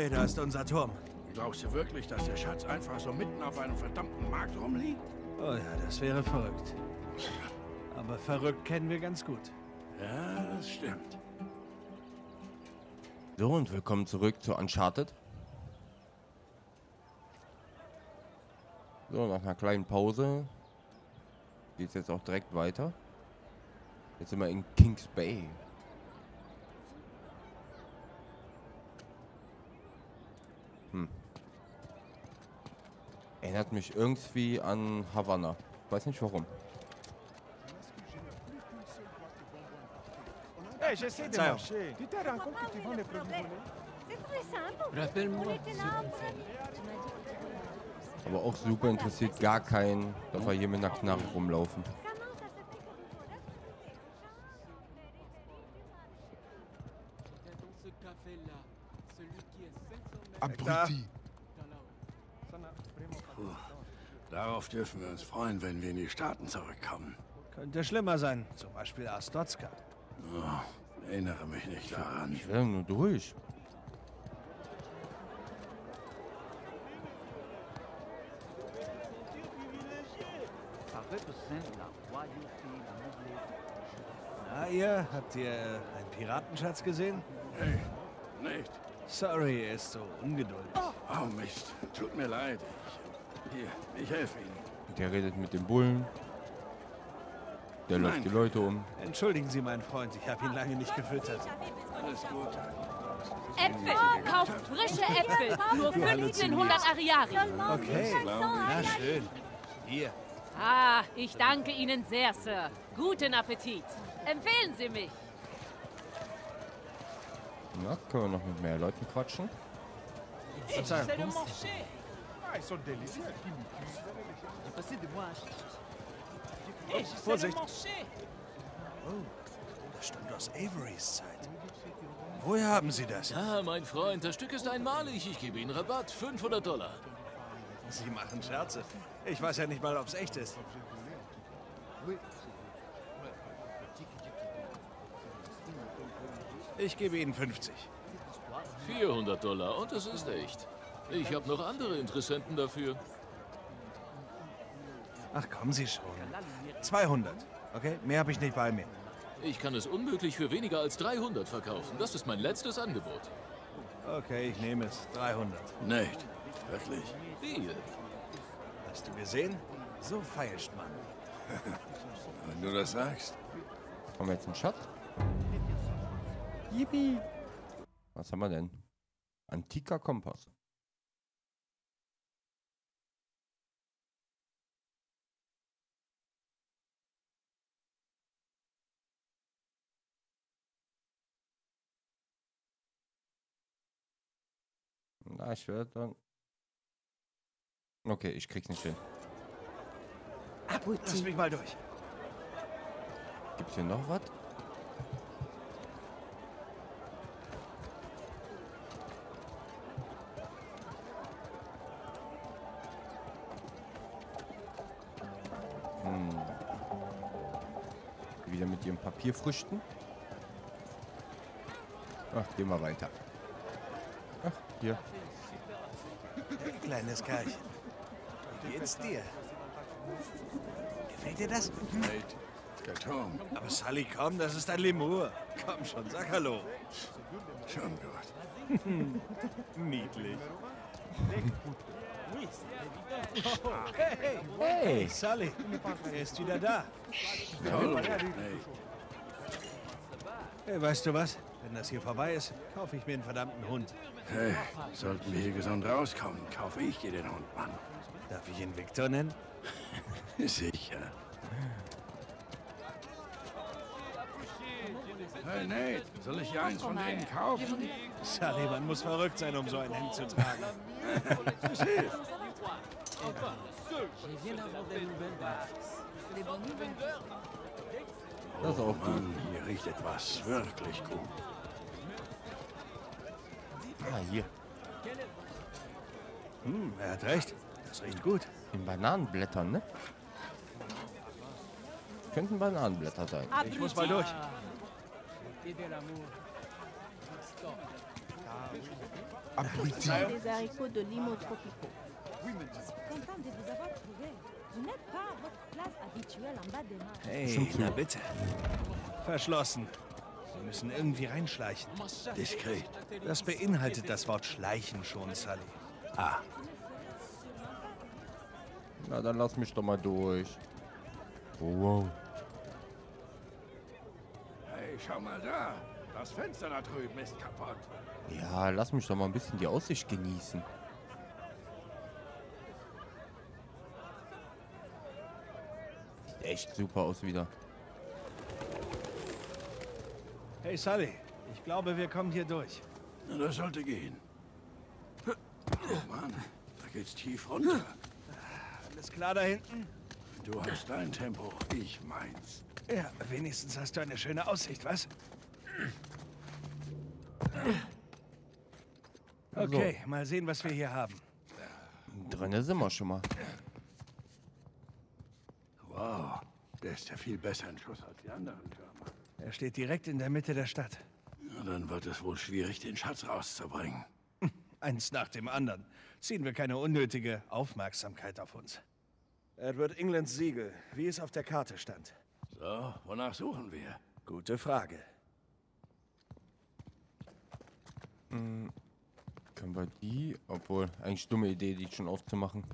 Okay, da ist unser Turm. Glaubst du wirklich, dass der Schatz einfach so mitten auf einem verdammten Markt rumliegt? Oh ja, das wäre verrückt. Aber verrückt kennen wir ganz gut. Ja, das stimmt. So, und willkommen zurück zu Uncharted. So, nach einer kleinen Pause geht es jetzt auch direkt weiter. Jetzt sind wir in Kings Bay. Erinnert mich irgendwie an Havanna. Weiß nicht warum. Hey, j'essaie de marcher. Tu te rends compte que tu vends produits volés Aber auch super interessiert gar keinen, dass wir hier mit einer Knarre rumlaufen. Comment Darauf dürfen wir uns freuen, wenn wir in die Staaten zurückkommen. Könnte schlimmer sein. Zum Beispiel Astotska. Oh, erinnere mich nicht daran. Ich will nur durch. Na, ihr? Habt ihr einen Piratenschatz gesehen? Hey, nicht. Sorry, er ist so ungeduldig. Oh Mist, tut mir leid. Ich, hier, ich helfe Ihnen. Der redet mit dem Bullen. Der läuft Nein. die Leute um. Entschuldigen Sie, mein Freund, ich habe ihn lange nicht gefüttert. Alles gut. Äpfel! Kauft frische Äpfel! Nur 1500 Ariari! Okay, na schön. Hier. Ah, ich danke Ihnen sehr, Sir. Guten Appetit. Empfehlen Sie mich. Na, können wir noch mit mehr Leuten quatschen? Verzeihung. Ah, ils sont délicieux. J'ai passé des mois à chercher. Vorsicht. Oh, das stammt aus Averys Zeit. Woher haben Sie das? Ah, mein Freund, das Stück ist einmalig. Ich gebe Ihnen Rabatt. 500 Dollar. Sie machen Scherze. Ich weiß ja nicht mal, ob es echt ist. Ich gebe Ihnen 50. 400 Dollar und es ist echt. Ich habe noch andere Interessenten dafür. Ach, kommen Sie schon. 200. Okay, mehr habe ich nicht bei mir. Ich kann es unmöglich für weniger als 300 verkaufen. Das ist mein letztes Angebot. Okay, ich nehme es. 300. Nicht. Wirklich. Deal. Hast du gesehen? So feilscht man. Wenn du das sagst. Haben wir jetzt einen Schatz? Yippie! Was haben wir denn? Antiker Kompass. Na, ich werde dann. Okay, ich krieg's nicht hin. Lass mich mal durch. Gibt's hier noch was? Hm. Wieder mit ihren Papierfrüchten. Ach, gehen wir weiter. Hier. Kleines Kerlchen. Geht's dir? Gefällt dir das? Nate, der Turm. Aber Sally, komm, das ist ein Lemur. Komm schon, sag Hallo. Schon gut. Niedlich. Hey! Sally, er ist wieder da. Hey, weißt du was? Wenn das hier vorbei ist, kaufe ich mir einen verdammten Hund. Hey, sollten wir hier gesund rauskommen, kaufe ich dir den Hund, Mann. Darf ich ihn Victor nennen? Sicher. Hey Nate, soll ich hier eins von denen kaufen? Sally, man muss verrückt sein, um so ein Hemd zu tragen. Das hilft. Gut. Mann, hier riecht etwas wirklich gut. Ah, hier. Hm, er hat recht. Das riecht gut. In Bananenblättern, ne? Könnten Bananenblätter sein. Ich muss mal durch. marches. Hey, na bitte. Verschlossen. Sie müssen irgendwie reinschleichen. Diskret. Das beinhaltet das Wort schleichen schon, Sully. Ah, Na, dann lass mich doch mal durch. Oh, wow. Hey, schau mal da. Das Fenster da drüben ist kaputt. Ja, lass mich doch mal ein bisschen die Aussicht genießen. Sieht echt super aus wieder. Hey Sully. Ich glaube, wir kommen hier durch. Na, das sollte gehen. Oh Mann, da geht's tief runter. Alles klar da hinten? Du hast dein Tempo, ich meins. Ja, wenigstens hast du eine schöne Aussicht, was? Okay, mal sehen, was wir hier haben. Drinnen sind wir schon mal. Wow, der ist ja viel besser in Schuss als die anderen. Er steht direkt in der Mitte der Stadt. Na, dann wird es wohl schwierig, den Schatz rauszubringen. Eins nach dem anderen. Ziehen wir keine unnötige Aufmerksamkeit auf uns. Edward Englands Siegel, wie es auf der Karte stand. So, wonach suchen wir? Gute Frage. Können wir die, obwohl eigentlich dumme Idee, die schon aufzumachen.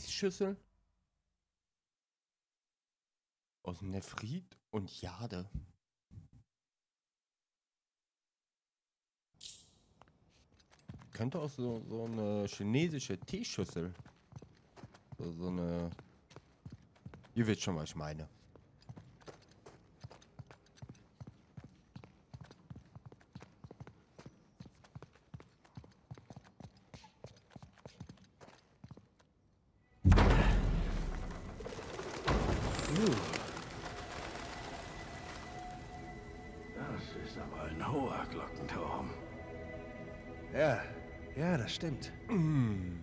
Reisschüssel? Aus Nephrit und Jade. Könnte auch so, so eine chinesische Teeschüssel. So, so eine. Ihr wisst schon, was ich meine. Das ist aber ein hoher Glockenturm. Ja, ja, das stimmt. Okay.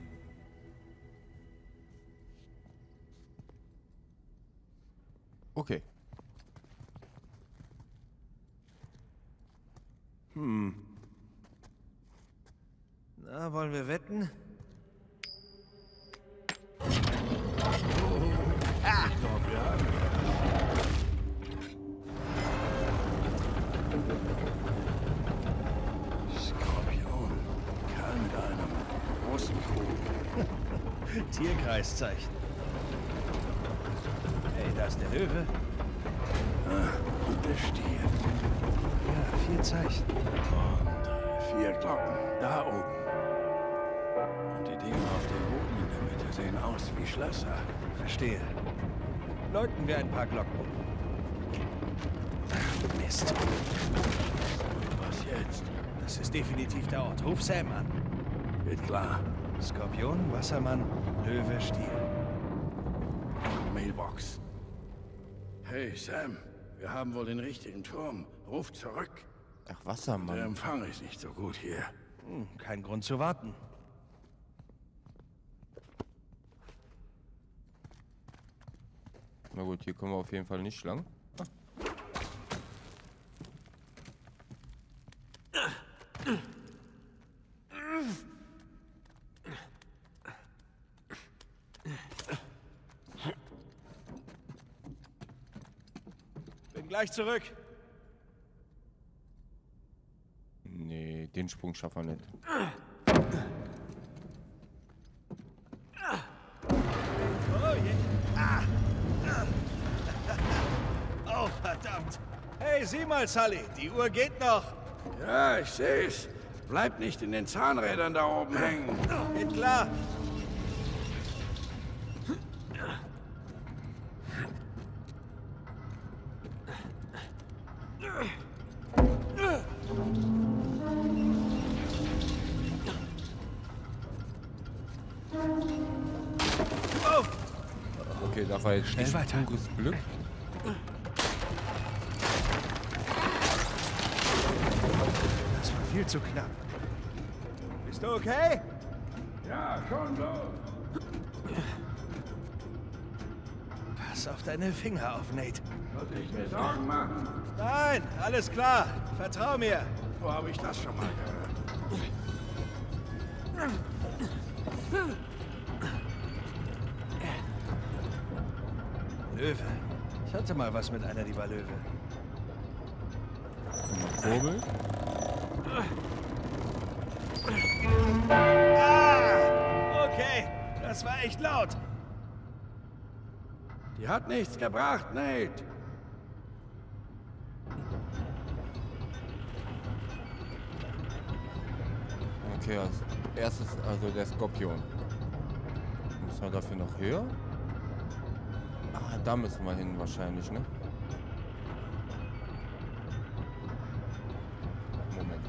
Tierkreiszeichen. Hey, da ist der Löwe. Und der Stier. Ja, vier Zeichen. Und vier Glocken. Da oben. Und die Dinge auf dem Boden in der Mitte sehen aus wie Schlösser. Verstehe. Läuten wir ein paar Glocken. Ach, Mist. Was jetzt? Das ist definitiv der Ort. Ruf Sam an. Geht klar. Skorpion, Wassermann, Löwe, Stier. Mailbox. Hey, Sam. Wir haben wohl den richtigen Turm. Ruf zurück. Ach, Der Wassermann. Empfang ist nicht so gut hier. Hm, kein Grund zu warten. Na gut, hier kommen wir auf jeden Fall nicht lang. Bin gleich zurück. Nee, den Sprung schaffen wir nicht. Oh je. Ah. Oh, verdammt. Hey, sieh mal, Sully. Die Uhr geht noch. Ja, ich seh's. Bleib nicht in den Zahnrädern da oben hängen. Geht klar. Jetzt Schnell weiter. pures Glück. das war viel zu knapp. Bis Bist du okay? Ja, schon los. Pass auf deine Finger auf, Nate. Sollte ich mir Sorgen machen? Nein, alles klar. Vertrau mir. Wo habe ich das schon mal gehört? Löwe. Ich hatte mal was mit einer, die war Löwe. Kurbel. Ah! Okay, das war echt laut. Die hat nichts gebracht, Nate. Okay, als erstes also der Skorpion. Müssen wir dafür noch höher? Da müssen wir hin wahrscheinlich, ne? Moment.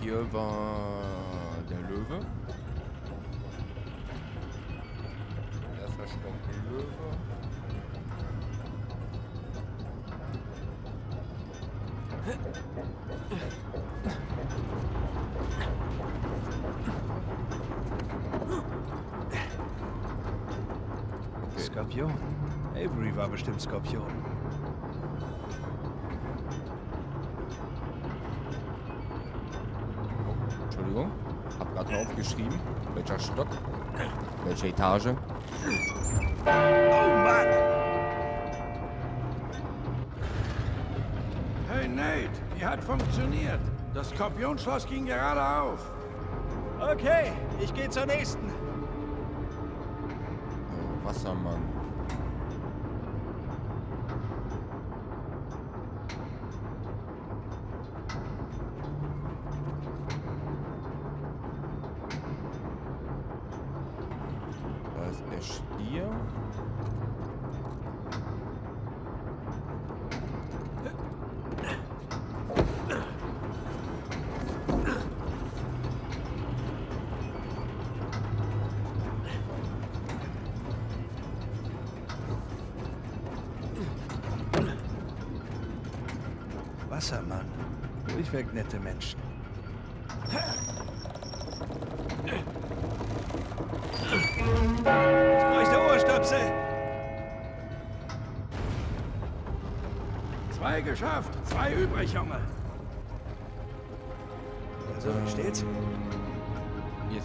Hier war der Löwe. Erster Stock Löwe. Skorpion. Avery war bestimmt Skorpion. Entschuldigung. Hab gerade mal aufgeschrieben. Welcher Stock? Welche Etage? Oh Mann! Hey, Nate, die hat funktioniert. Das Skorpionschloss ging gerade auf. Okay, ich gehe zur nächsten.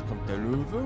Kommt der Löwe.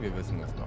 Wir wissen es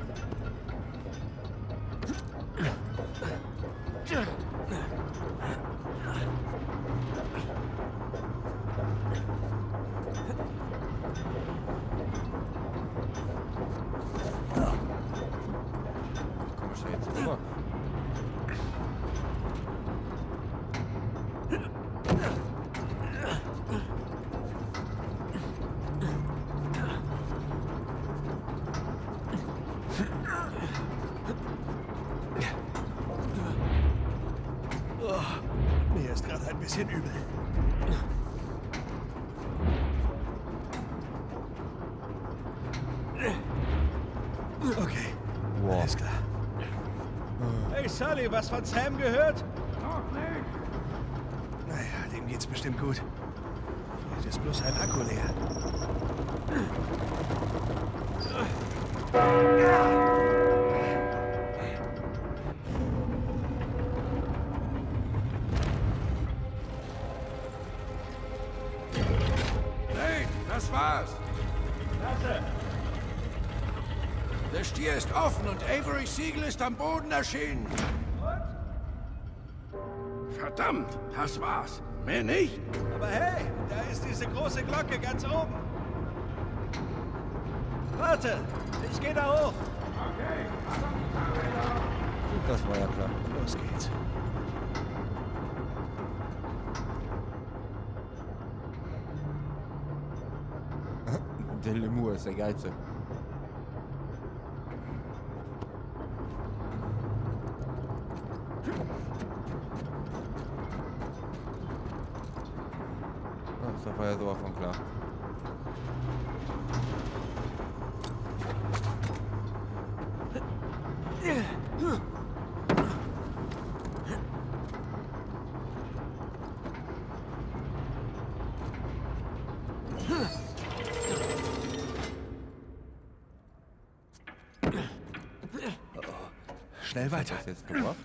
bisschen übel. Okay, Wow. alles klar. Hey Sully, was von Sam gehört? Noch nicht. Naja, dem geht's bestimmt gut. Jetzt ist bloß ein Akku leer. Ist offen und Avery Siegel ist am Boden erschienen. Verdammt, das war's. Mehr nicht? Aber hey, da ist diese große Glocke ganz oben. Warte, ich gehe da hoch. Das war ja klar. Los geht's. Der Lemur ist der Geilste. Ach, das war ja sowas von klar. Schnell weiter. Das jetzt gebracht?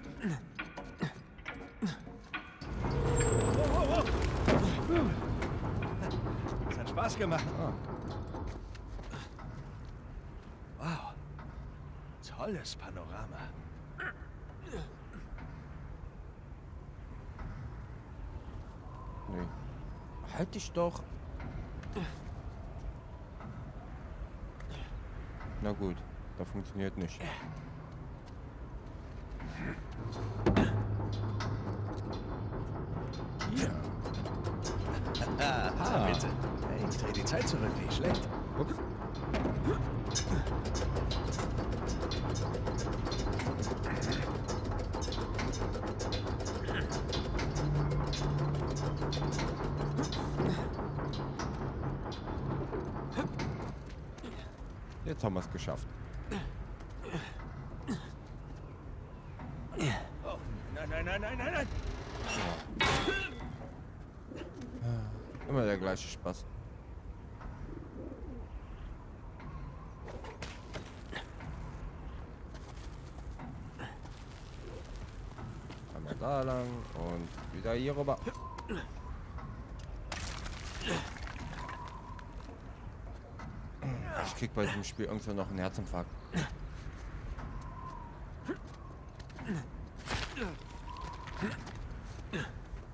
Es hat Spaß gemacht. Ah. Wow. Tolles Panorama. Nee. Halt dich doch. Na gut, das funktioniert nicht. Ah, bitte. Hey, ich dreh die Zeit zurück, nicht schlecht. Ups. Jetzt haben wir es geschafft. Oh, nein, nein, nein, nein, nein, nein. Gleiche Spaß. Einmal da lang und wieder hier rüber. Ich krieg bei diesem Spiel irgendwann noch einen Herzinfarkt.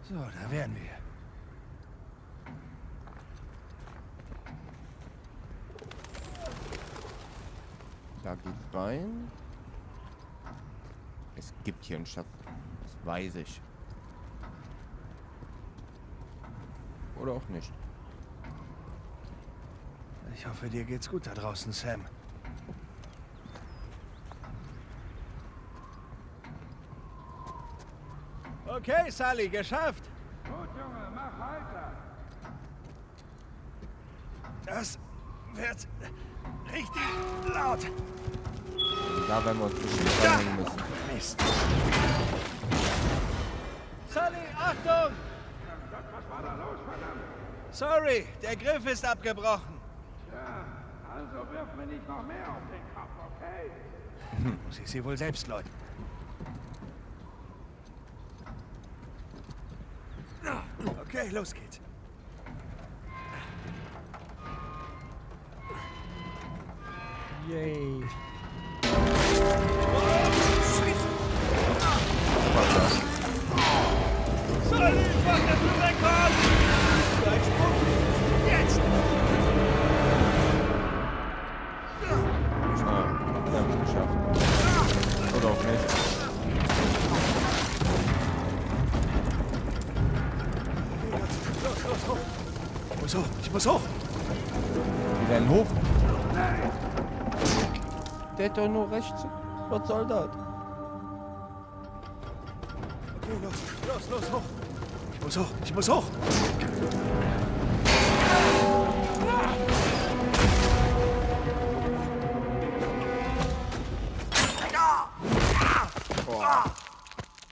So, da wären wir. Da geht's rein. Es gibt hier einen Schatz. Das weiß ich. Oder auch nicht. Ich hoffe, dir geht's gut da draußen, Sam. Okay, Sally, geschafft. Gut, Junge, mach weiter. Das wird richtig laut. Und da werden wir uns bestimmt müssen. Mist. Sally, Achtung! Sorry, der Griff ist abgebrochen. Also wirf mir nicht noch mehr auf den Kopf, okay? Muss ich sie wohl selbst läuten. Okay, los geht's. Yay. Muss hoch! Wir werden hoch. Der hat doch nur rechts. Was soll das? Okay, los, los, los, hoch! Ich muss hoch, ich muss hoch!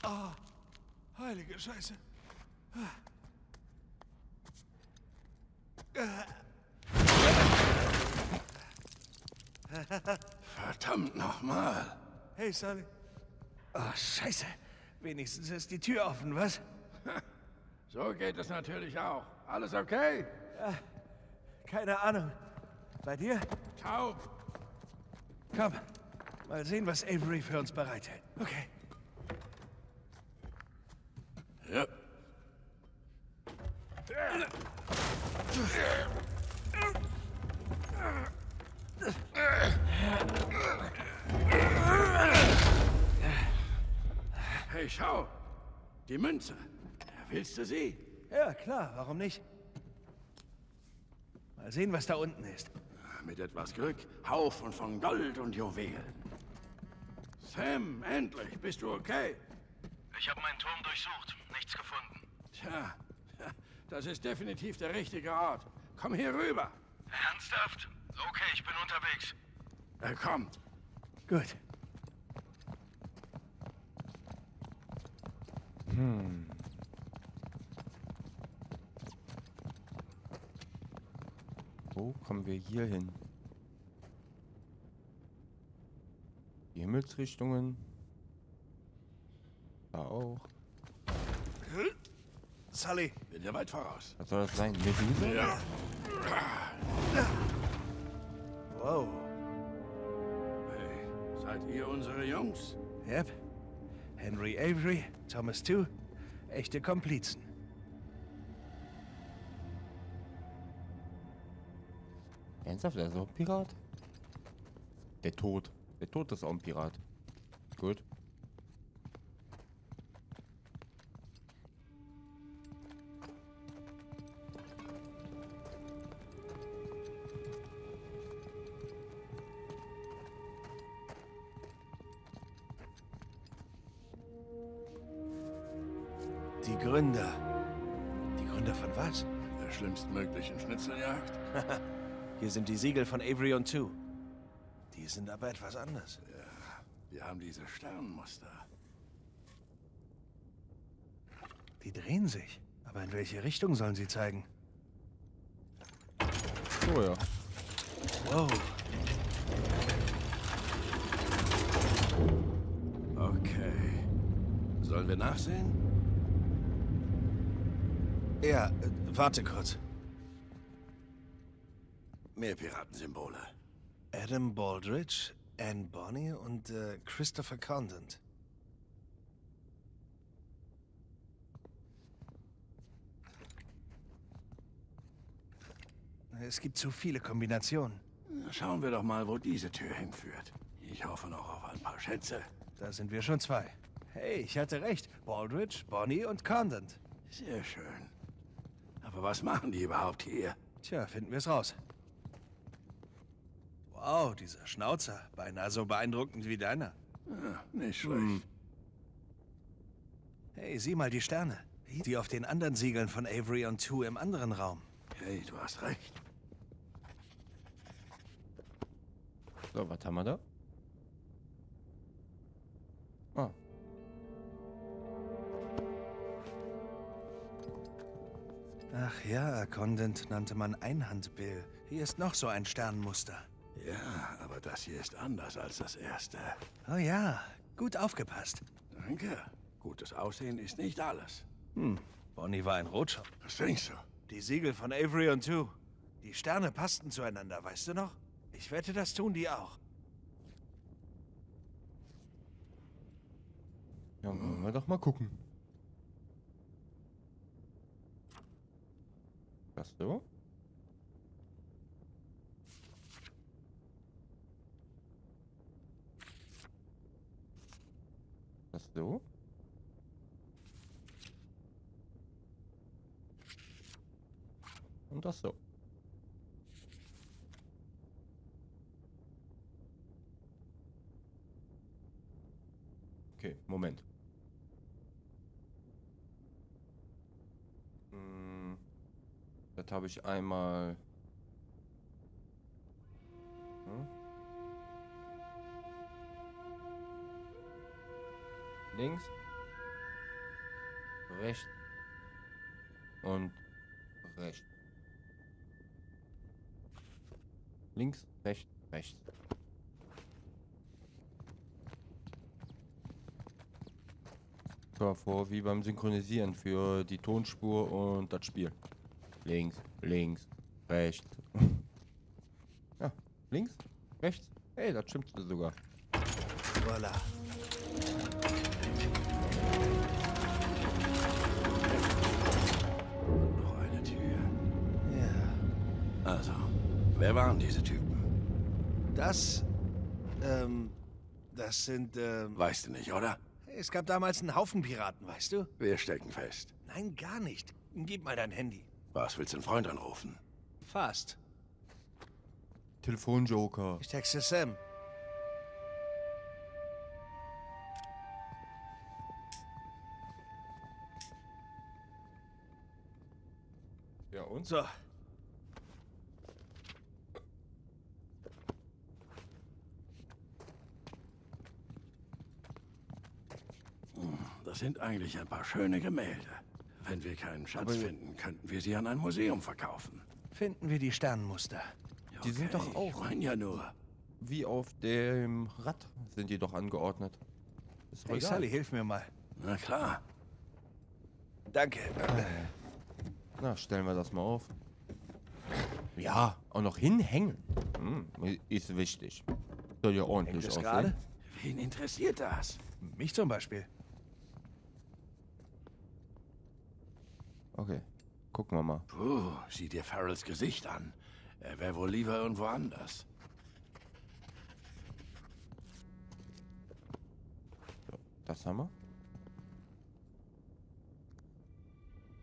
Ah, heilige Scheiße. Verdammt nochmal. Hey, Sally. Oh, Scheiße. Wenigstens ist die Tür offen, was? So geht es natürlich auch. Alles okay? Keine Ahnung. Bei dir? Taub. Komm, Mal sehen, was Avery für uns bereithält. Okay. Ja. Hey, schau. Die Münze. Willst du sie? Ja, klar, warum nicht? Mal sehen, was da unten ist. Mit etwas Glück Haufen von Gold und Juwelen. Sam, endlich, bist du okay? Ich habe meinen Turm durchsucht, nichts gefunden. Tja, das ist definitiv der richtige Ort. Komm hier rüber. Ernsthaft? Okay, ich bin unterwegs. Er kommt. Gut. Hm. Wo kommen wir hier hin? Die Himmelsrichtungen. Da auch. Sully. Bin dir weit voraus. Was soll das sein? Medusa? Ja. Wow. Hey, seid ihr unsere Jungs? Yep. Henry Avery, Thomas Tew. Echte Komplizen. Ernsthaft, er ist auch ein Pirat? Der Tod. Der Tod ist auch ein Pirat. Gut. Gründer. Die Gründer von was? Der schlimmstmöglichen Schnitzeljagd? Hier sind die Siegel von Avery und Two. Die sind aber etwas anders. Wir haben diese Sternmuster. Die drehen sich. Aber in welche Richtung sollen sie zeigen? So, ja. Wow. Okay. Sollen wir nachsehen? Ja, äh, warte kurz. Mehr Piratensymbole. Adam Baldrige, Anne Bonny und äh, Christopher Condent. Es gibt zu viele Kombinationen. Na, Schauen wir doch mal, wo diese Tür hinführt. Ich hoffe noch auf ein paar Schätze. Da sind wir schon zwei. Hey, ich hatte recht. Baldrige, Bonny und Condent. Sehr schön. Aber was machen die überhaupt hier? Tja, finden wir es raus. Wow, dieser Schnauzer. Beinahe so beeindruckend wie deiner. Ja, nicht schlecht. Hey, sieh mal die Sterne. Die auf den anderen Siegeln von Avery und Two im anderen Raum. Hey, du hast recht. So, was haben wir da? Ach ja, Condent nannte man Einhandbill. Hier ist noch so ein Sternmuster. Ja, aber das hier ist anders als das erste. Oh ja, gut aufgepasst. Danke. Gutes Aussehen ist nicht alles. Hm, Bonnie war ein Rotschopf. Was denkst du? Die Siegel von Avery und Two. Die Sterne passten zueinander, weißt du noch? Ich wette, das tun die auch. Ja, wollen wir doch mal gucken. Das so? Das so? Und das so. Okay, Moment. Hm, Das habe ich einmal. Hm? Links. Rechts. Und rechts. Links, rechts, rechts. Vor wie beim Synchronisieren für die Tonspur und das Spiel. Links, links, rechts. ja, links, rechts. Hey, das stimmt sogar. Voila. Noch eine Tür. Ja. Also, wer waren diese Typen? Das, ähm, das sind, ähm... Weißt du nicht, oder? Es gab damals einen Haufen Piraten, weißt du? Wir stecken fest. Nein, gar nicht. Gib mal dein Handy. Was willst du einen Freund anrufen? Fast. Telefonjoker. Ich texte Sam. Ja, und? So. Das sind eigentlich ein paar schöne Gemälde. Wenn wir keinen Schatz Aber- finden, könnten wir sie an ein Museum verkaufen. Finden wir die Sternenmuster. Die sind doch auch- Ich mein ja nur. Wie auf dem Rad sind die doch angeordnet. Ist Hey, egal. Sally, hilf mir mal. Na klar. Danke. Na, stellen wir das mal auf. Ja, auch noch hinhängen. Hm, ist wichtig. Soll ja ordentlich aussehen. gerade? Wen interessiert das? Mich zum Beispiel. Okay, gucken wir mal. Puh, sieh dir Farrells Gesicht an. Er wäre wohl lieber irgendwo anders. Das haben wir.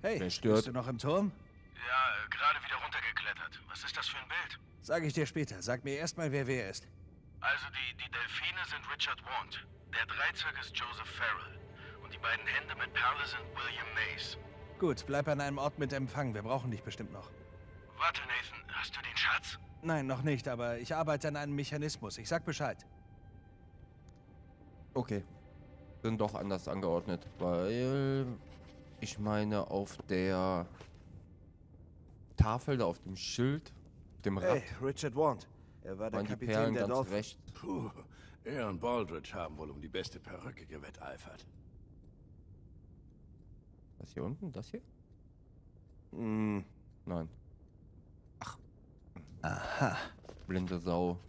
Hey, Wer stört? bist du noch im Turm? Ja, äh, gerade wieder runtergeklettert. Was ist das für ein Bild? Sag ich dir später. Sag mir erstmal, wer wer ist. Also die, die Delfine sind Richard Want. Der Dreizack ist Joseph Farrell. Und die beiden Hände mit Perle sind William Mace. Gut, bleib an einem Ort mit Empfang. Wir brauchen dich bestimmt noch. Warte, Nathan, hast du den Schatz? Nein, noch nicht, aber ich arbeite an einem Mechanismus. Ich sag Bescheid. Okay. Sind doch anders angeordnet, weil ich meine auf der Tafel da auf dem Schild, dem Rad, Hey, Richard Want. Er war der Kapitän Perlen der ganz Dolphin. recht. Puh, er und Baldridge haben wohl um die beste Perücke gewetteifert. Was hier unten? Das hier? Hm, Nein. aha. Blinde Sau.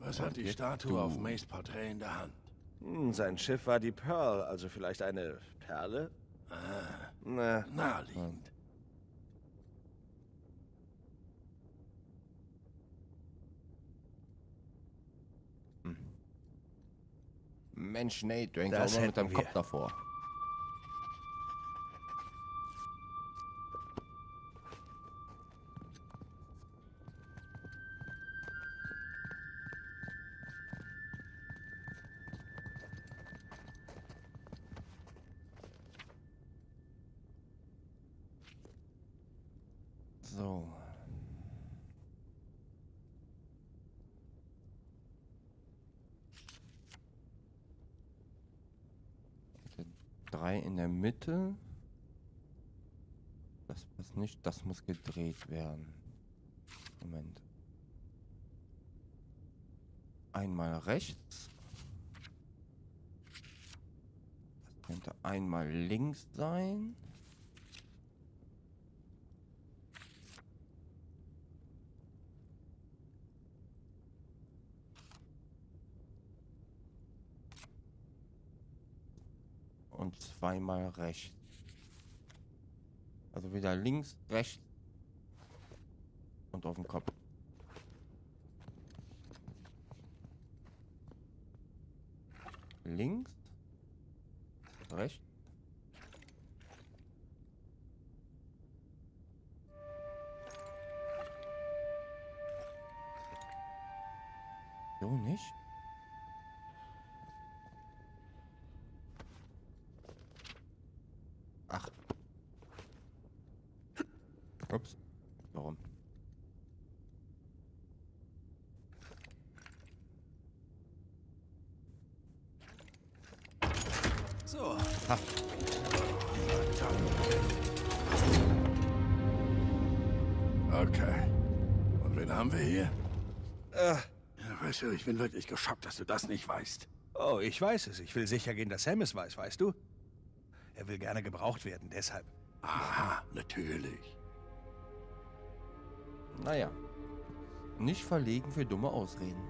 Was hat die Statue du. auf Mays Porträt in der Hand? Hm, sein Schiff war die Pearl, also vielleicht eine Perle? Ah, Na, naheliegend. Mensch, Nate, du hängst auch immer mit deinem hätten Kopf wir. davor. Mitte. Das passt nicht, das muss gedreht werden. Moment. Einmal rechts. Das könnte einmal links sein. Und zweimal rechts. Also wieder links, rechts und auf dem Kopf. Links, rechts. So nicht. Ach. Ups. Warum? so. Okay. Und wen haben wir hier? Äh, Ja, weißt du, ich bin wirklich geschockt, dass du das nicht weißt. oh, ich weiß es. Ich will sicher gehen, dass Sam es weiß, weißt du? Er will gerne gebraucht werden, deshalb. Aha, natürlich. Naja, Nicht verlegen für dumme Ausreden.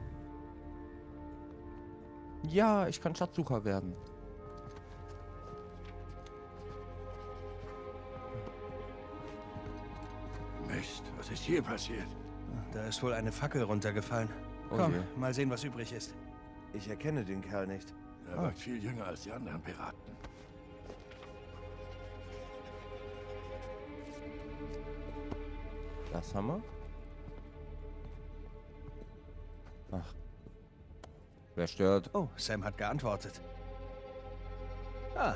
Ja, ich kann Schatzsucher werden. Mist, was ist hier passiert? Da ist wohl eine Fackel runtergefallen. Oh Komm, je. mal sehen, was übrig ist. Ich erkenne den Kerl nicht. Er wirkt viel jünger als die anderen Piraten. Das haben wir. Ach. Wer stört? Oh, Sam hat geantwortet. Ah,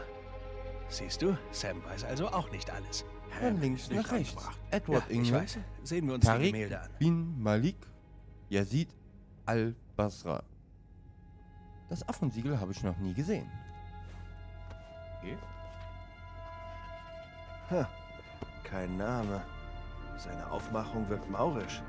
siehst du, Sam weiß also auch nicht alles. Von links nicht nach rechts. angebracht. Edward ja, ich England. weiß. Sehen wir uns die Tariq Gemälde an. bin Malik Yazid al-Basra. Das Affensiegel habe ich noch nie gesehen. Okay. Ha, kein Name. Seine Aufmachung wirkt maurisch.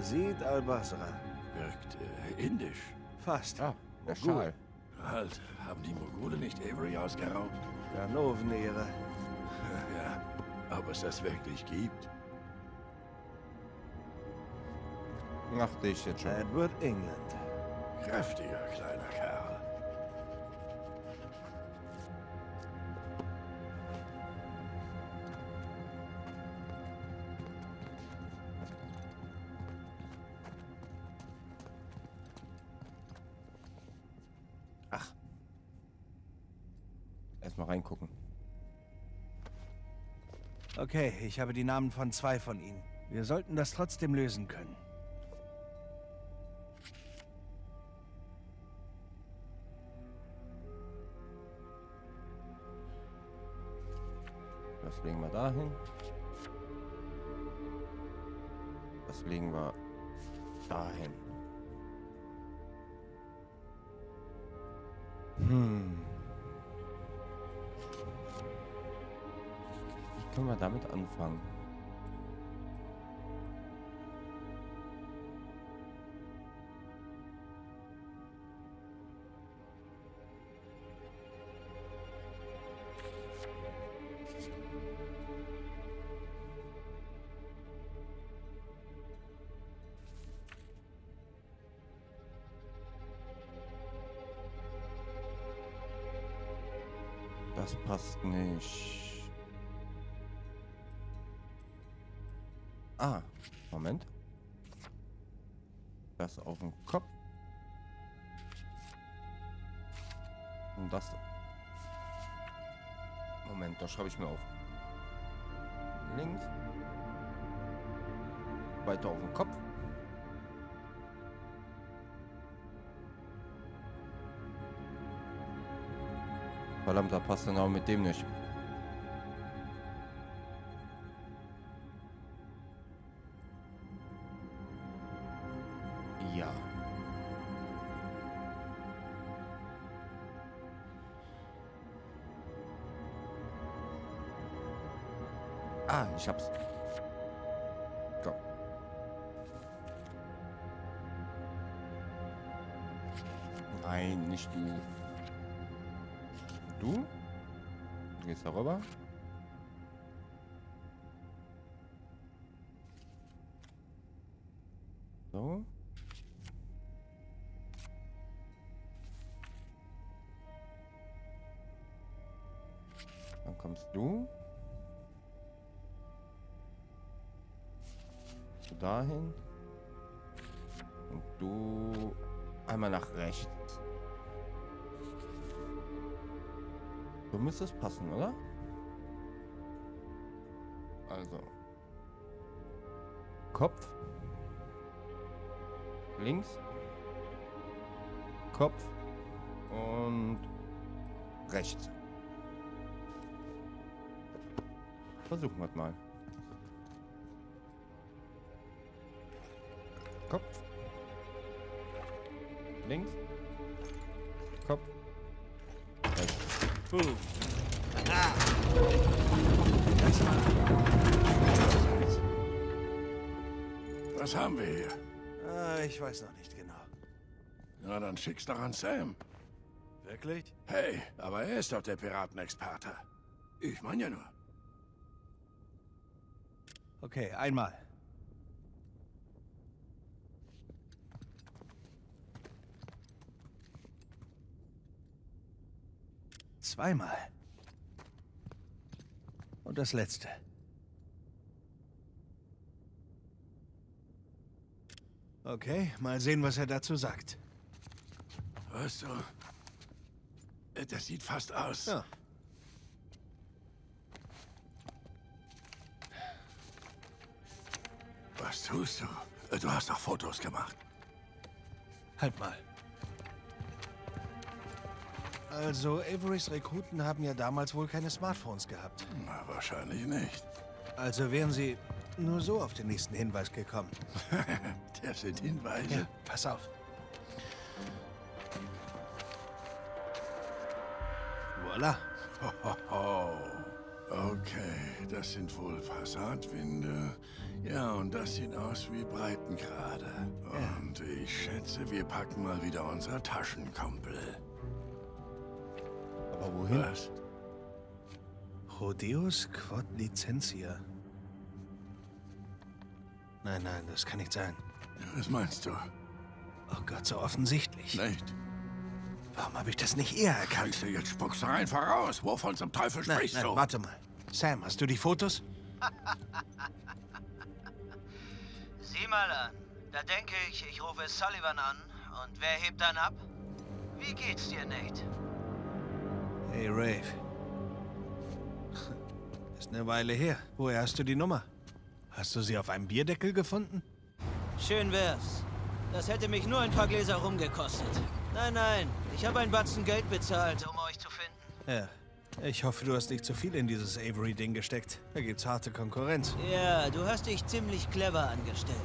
Yazid al-Basra. Wirkt äh, indisch. Fast. Ah, der. Schal. Halt, haben die Mogule nicht Avery ausgeraubt? Ganovenehre. Ja, ob es das wirklich gibt? Dachte ich jetzt schon. Edward England. Kräftiger kleiner Kerl. Okay, ich habe die Namen von zwei von ihnen. Wir sollten das trotzdem lösen können. Das legen wir dahin. Das legen wir dahin. Hm. Können wir damit anfangen? Moment, das schreibe ich mir auf. Links. Weiter auf dem Kopf. Verdammt, da passt dann auch mit dem nicht. Ah, dahin. Und du einmal nach rechts. So müsste es passen, oder? Also. Kopf. Links. Kopf. Und rechts. Versuchen wir es mal. Wir? Ah, ich weiß noch nicht genau. Na, dann schick's doch an Sam. Wirklich? Hey, aber er ist doch der Piratenexperte. Ich meine ja nur. Okay, einmal. Zweimal. Und das letzte. Okay, mal sehen, was er dazu sagt. Weißt du, äh, das sieht fast aus. Ja. Was tust du? Äh, Du hast doch Fotos gemacht. Halt mal. Also, Averys Rekruten haben ja damals wohl keine Smartphones gehabt. Na, wahrscheinlich nicht. Also wären sie nur so auf den nächsten Hinweis gekommen. Das sind Hinweise. Ja, pass auf. Voila. Okay, das sind wohl Passatwinde. Ja, und das sieht aus wie Breitengrade. Und ich schätze, wir packen mal wieder unser Taschenkumpel. Aber wohin? Was? Rodeus Quod Licentia. Nein, nein, das kann nicht sein. Was meinst du? Oh Gott, so offensichtlich. Nicht? Warum habe ich das nicht eher erkannt? Scheiße, jetzt spuckst du einfach raus. Wovon zum Teufel Nein, sprichst nein, du? warte mal. Sam, hast du die Fotos? Sieh mal an. Da denke ich, ich rufe Sullivan an. Und wer hebt dann ab? Wie geht's dir, Nate? Hey, Rave. Ist eine Weile her. Woher hast du die Nummer? Hast du sie auf einem Bierdeckel gefunden? Schön wär's. Das hätte mich nur ein paar Gläser rumgekostet. Nein, nein. Ich habe ein Batzen Geld bezahlt, um euch zu finden. Ja. Ich hoffe, du hast nicht zu viel in dieses Avery-Ding gesteckt. Da gibt's harte Konkurrenz. Ja, du hast dich ziemlich clever angestellt.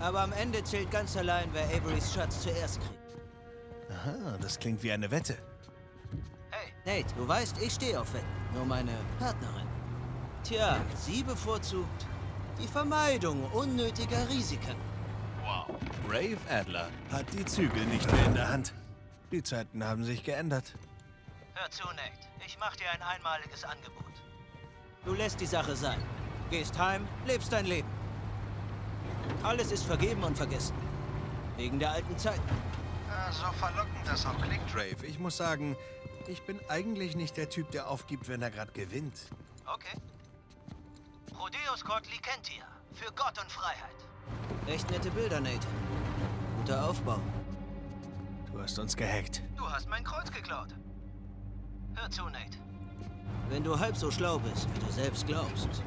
Aber am Ende zählt ganz allein, wer Averys Schatz zuerst kriegt. Aha, das klingt wie eine Wette. Hey, Nate, du weißt, ich stehe auf Wetten. Nur meine Partnerin. Tja, sie bevorzugt die Vermeidung unnötiger Risiken. Wow. Rave Adler hat die Zügel nicht mehr in der Hand. Die Zeiten haben sich geändert. Hör zu, Nate. Ich mach dir ein einmaliges Angebot. Du lässt die Sache sein. Gehst heim, lebst dein Leben. Alles ist vergeben und vergessen. Wegen der alten Zeiten. Ja, so verlockend das auch klingt, Rave. Ich muss sagen, ich bin eigentlich nicht der Typ, der aufgibt, wenn er gerade gewinnt. Okay. Rodeus Court Licentia. Für Gott und Freiheit. Echt nette Bilder, Nate. Guter Aufbau. Du hast uns gehackt. Du hast mein Kreuz geklaut. Hör zu, Nate. Wenn du halb so schlau bist, wie du selbst glaubst,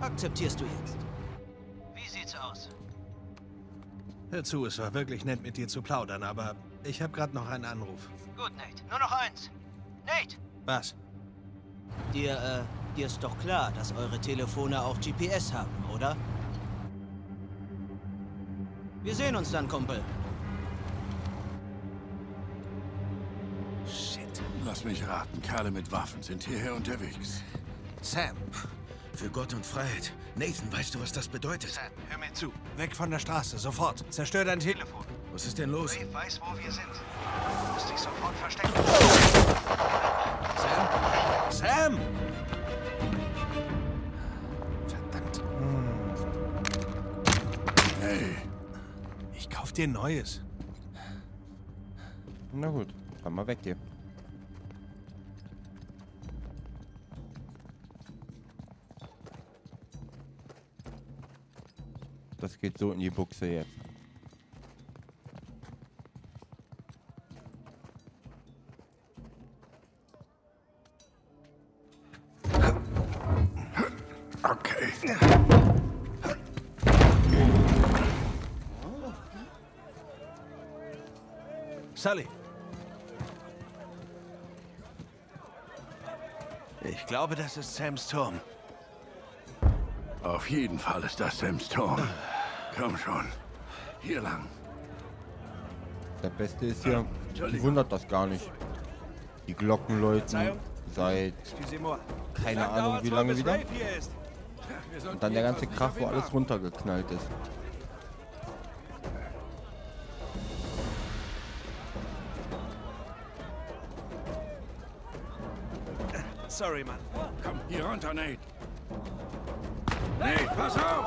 akzeptierst du jetzt. Wie sieht's aus? Hör zu, es war wirklich nett mit dir zu plaudern, aber ich habe gerade noch einen Anruf. Gut, Nate. Nur noch eins. Nate! Was? Dir, äh, dir ist doch klar, dass eure Telefone auch GPS haben, oder? Wir sehen uns dann, Kumpel. Shit. Lass mich raten, Kerle mit Waffen sind hierher unterwegs. Sam. Für Gott und Freiheit. Nathan, weißt du, was das bedeutet? Sam, hör mir zu. Weg von der Straße, sofort. Zerstör dein Telefon. Was ist denn los? Ray weiß, wo wir sind. Du musst dich sofort verstecken. Sam? Sam! Dir neues. Na gut, dann mal weg hier. Das geht so in die Buchse jetzt. Sully. Ich glaube, das ist Sams Turm. Auf jeden Fall ist das Sams Turm. Komm schon. Hier lang. Der Beste ist hier, die wundert das gar nicht. Die Glocken läuten seit keine Ahnung wie lange wieder. Und dann der ganze Krach, wo alles runtergeknallt ist. Sorry, Mann. Komm, hier runter, Nate. Nate, pass auf!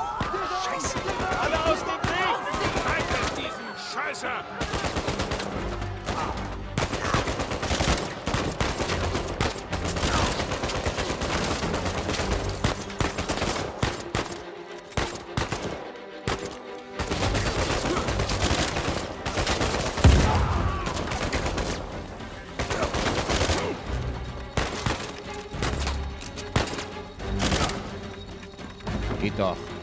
Scheiße! Alle aus dem Weg! Haltet diesen Scheißer! Geht doch.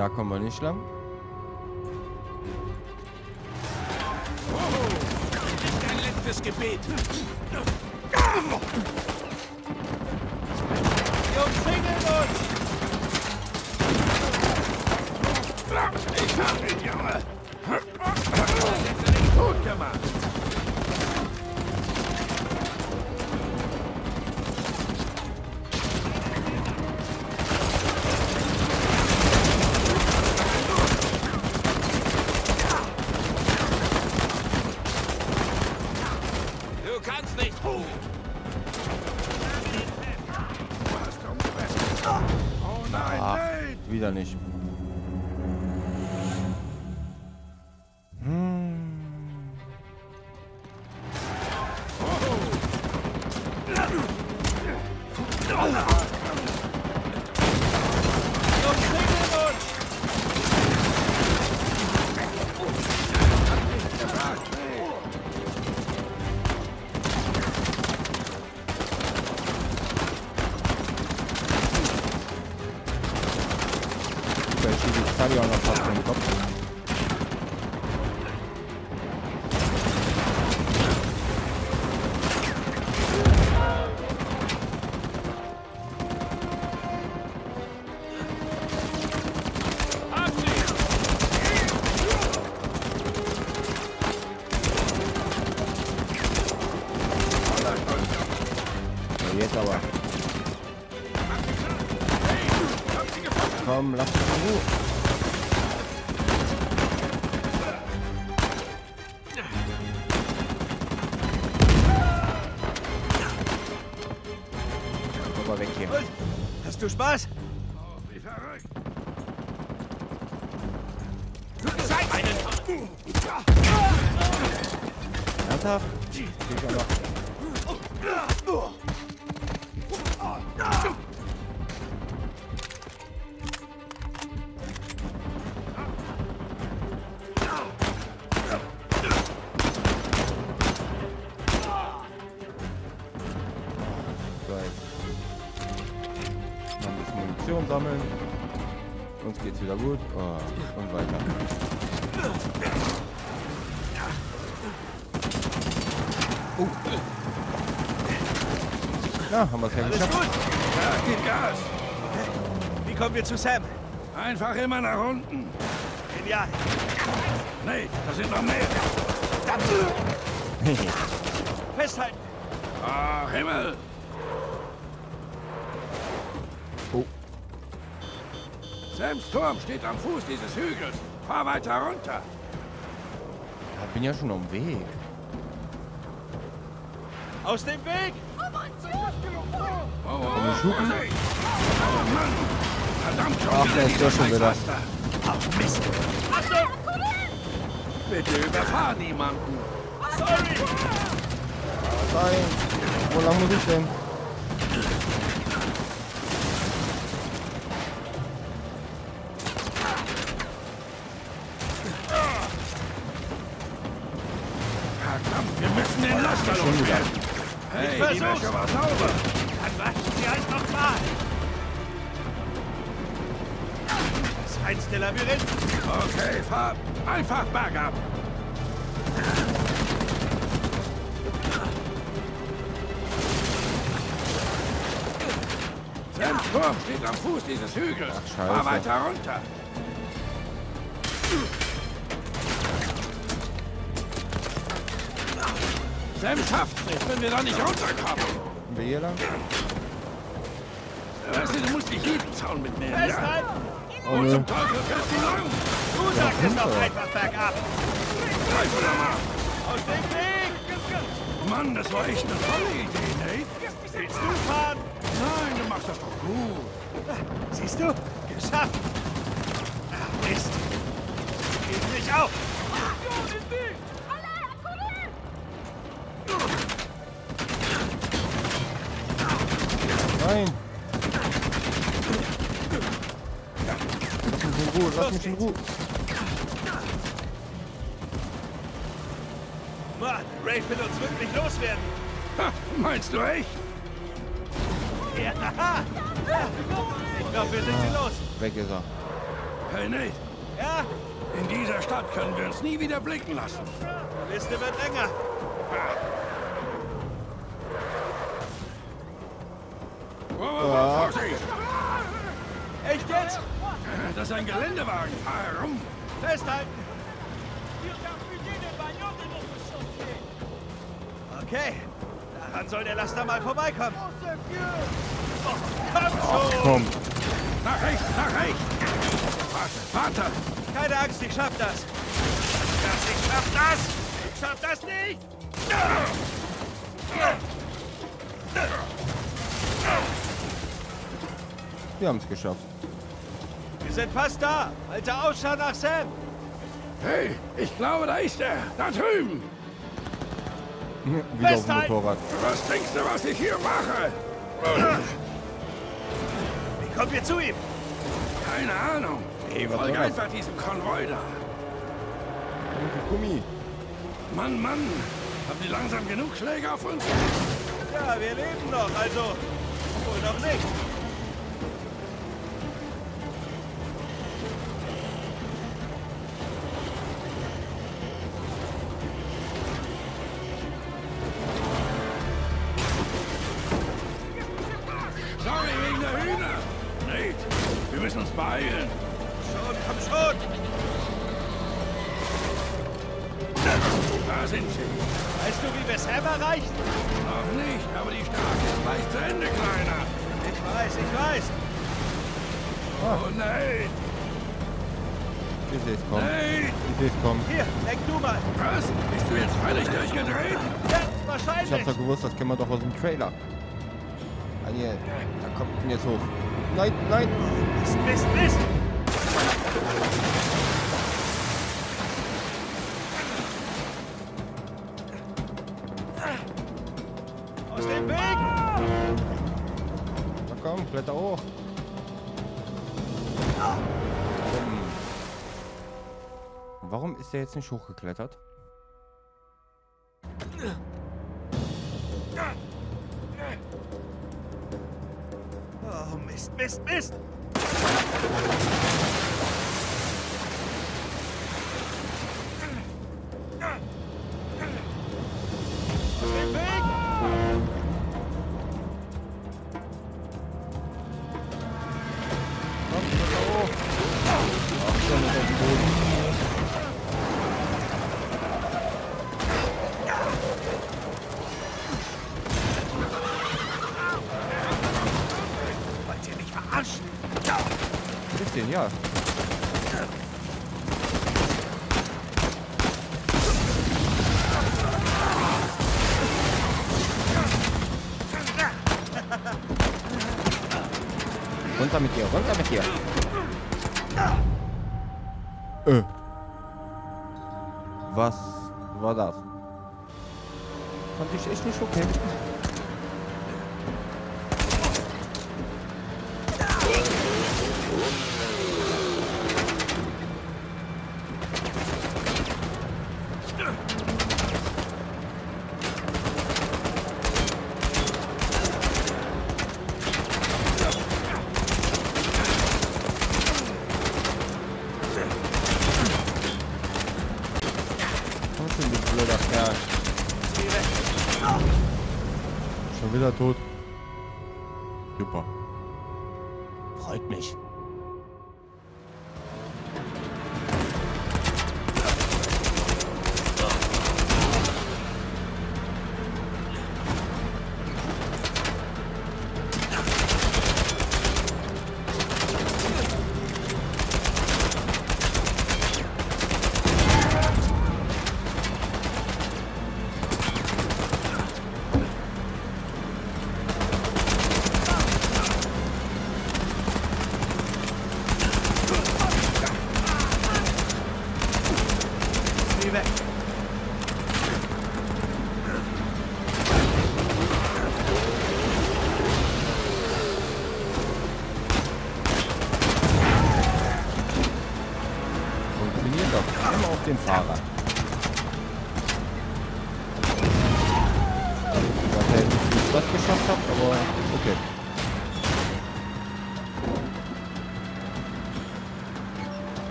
Da kommen wir nicht lang. Wieder nicht. Hast Oh. Ja, haben wir es ja Alles geschafft. gut? Ja, gib Gas! Wie kommen wir zu Sam? Einfach immer nach unten! Genial! Nate, da sind noch mehr! Festhalten! Ach, Himmel! Oh. Sams Turm steht am Fuß dieses Hügels. Fahr weiter runter. Ich bin ja schon am Weg. Aus dem Weg! Oh, oh. Oh schon Ach, der ist ja schon wieder. Ach, Mist! Achtung! Bitte überfahr niemanden. Sorry! Nein. Wo lang muss ich denn? Fahr einfach bergab. Sams Turm steht am Fuß dieses Hügels. Scheiße. Fahr weiter runter. Sam schafft's nicht, wenn wir da nicht runterkommen. Wir hier lang? Weißt du, du musst dich jeden Zaun mitnehmen, ja? Festhalten. Oh Wo nö. zum Teufel fährst du lang? Du sagst es doch einfach bergab. Greif oder. Aus dem Weg. Mann, das war echt eine tolle Idee, Nate. Willst du fahren? Nein, du machst das doch gut. Siehst du? Geschafft. Ach, Mist. Geht nicht auf. Nein! Lass mich in Ruhe, lass mich in Ruhe. Ray will uns wirklich loswerden. Ha, meinst du echt? Ja. Ich glaube, wir sind sie los. Weg ist er. Hey, Nate. Ja, In dieser Stadt können wir uns nie wieder blicken lassen. die Liste wird länger. Wow, wow, wow! Echt jetzt? Das ist ein Geländewagen. Fahr herum. Festhalten. Okay, daran soll der Laster mal vorbeikommen. Oh, komm schon! Komm. Nach rechts, nach rechts. Warte, warte. Keine Angst, ich schaff das. das. Ich schaff das! Ich schaff das nicht! Wir haben es geschafft. Wir sind fast da. Alter Ausschau nach Sam. Hey, ich glaube, da ist er. Da drüben. Wieder auf dem. Motorrad. Was denkst du, was ich hier mache? Wie kommen wir zu ihm? Keine Ahnung. Ich was folge einfach diesem Konvoi da. Gummi. Mann, Mann. Haben die langsam genug Schläge auf uns? Ja, wir leben noch, also wohl noch nicht. Wir müssen uns beeilen. Schon, komm schon. Da sind sie. Weißt du, wie wir Sam erreichen? Noch nicht, aber die Straße ist gleich zu Ende, Kleiner. Ich weiß, ich weiß. Oh, Nate. Ich sehe es kommen. Nate. Ich sehe es kommen. Hier, lenk du mal. Was? Bist du jetzt völlig durchgedreht? Ja, Ich wahrscheinlich. hab doch gewusst, das kennen wir doch aus dem Trailer. Ah, hier. Da kommt denn jetzt hoch. Nein, nein. Mist, Mist, Mist. Aus dem Weg! Na komm, kletter hoch. Komm. Warum ist der jetzt nicht hochgeklettert? Runter mit dir, runter mit dir. Äh. Was war das? Fand ich echt nicht okay.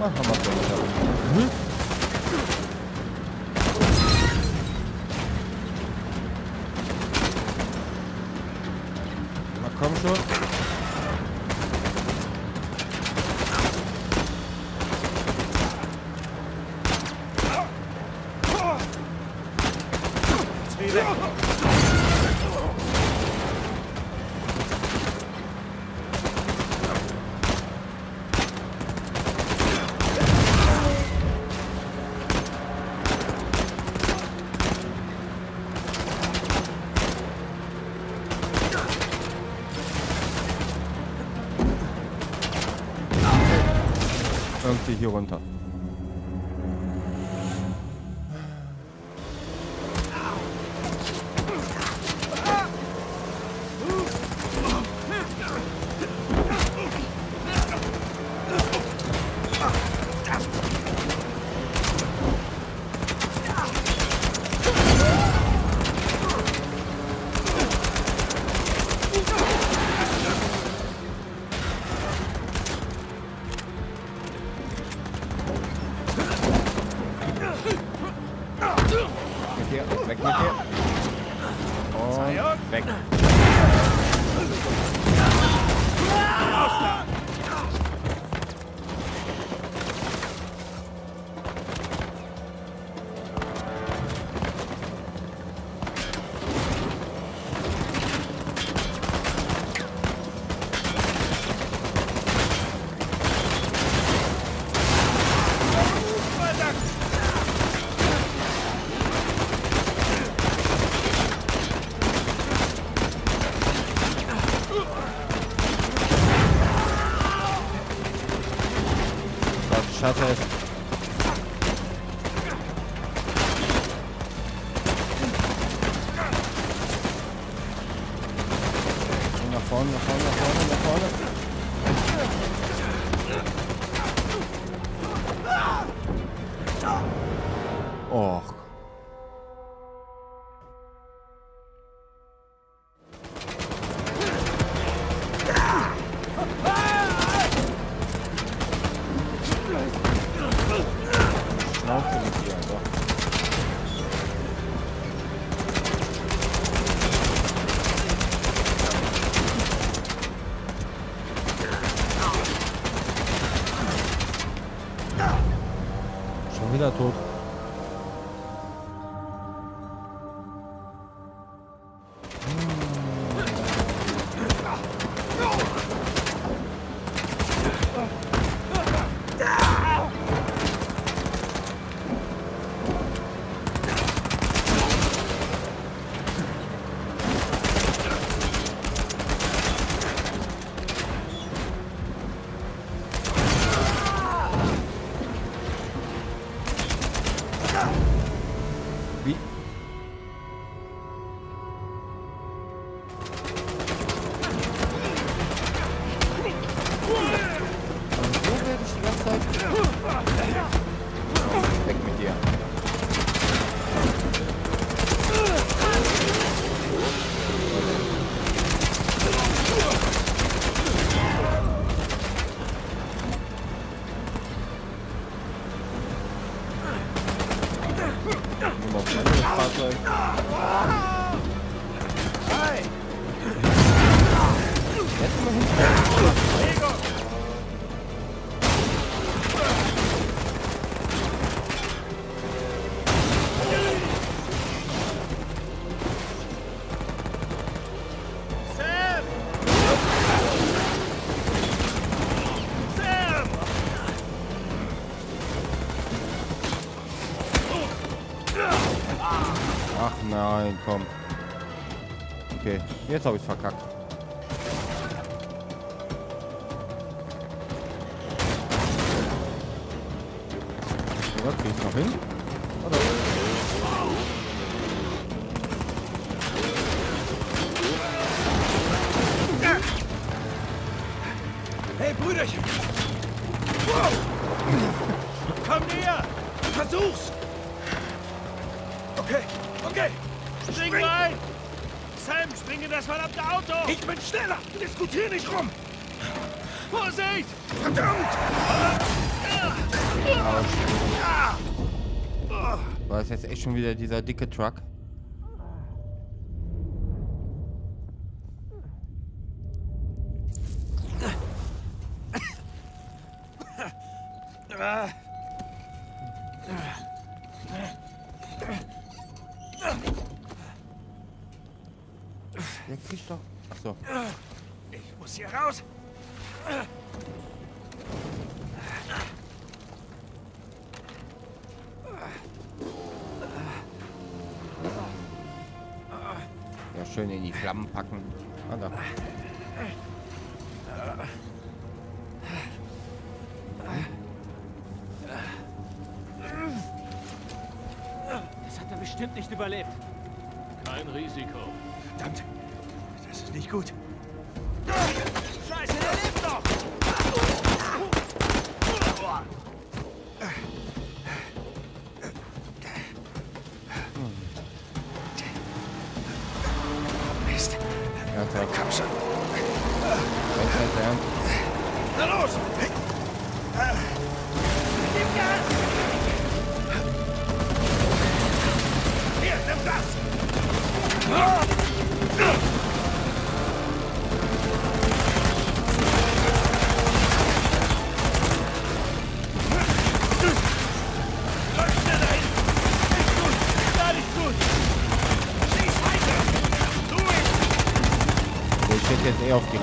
Machen wir mal. so. Mhm. Na komm schon. Gonzalo. shut it. Hey! Jetzt mal hinten. der, dieser dicke Truck. Noch schön in die Flammen packen. Ah, da. Das hat er bestimmt nicht überlebt. Kein Risiko. Verdammt. Das ist nicht gut.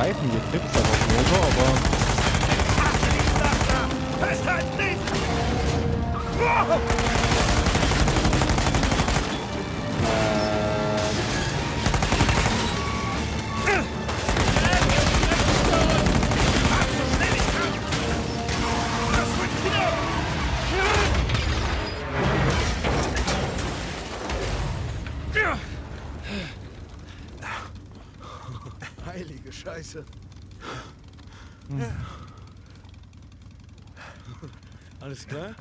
Reifen hier Tipps Alles klar?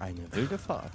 Eine wilde Fahrt.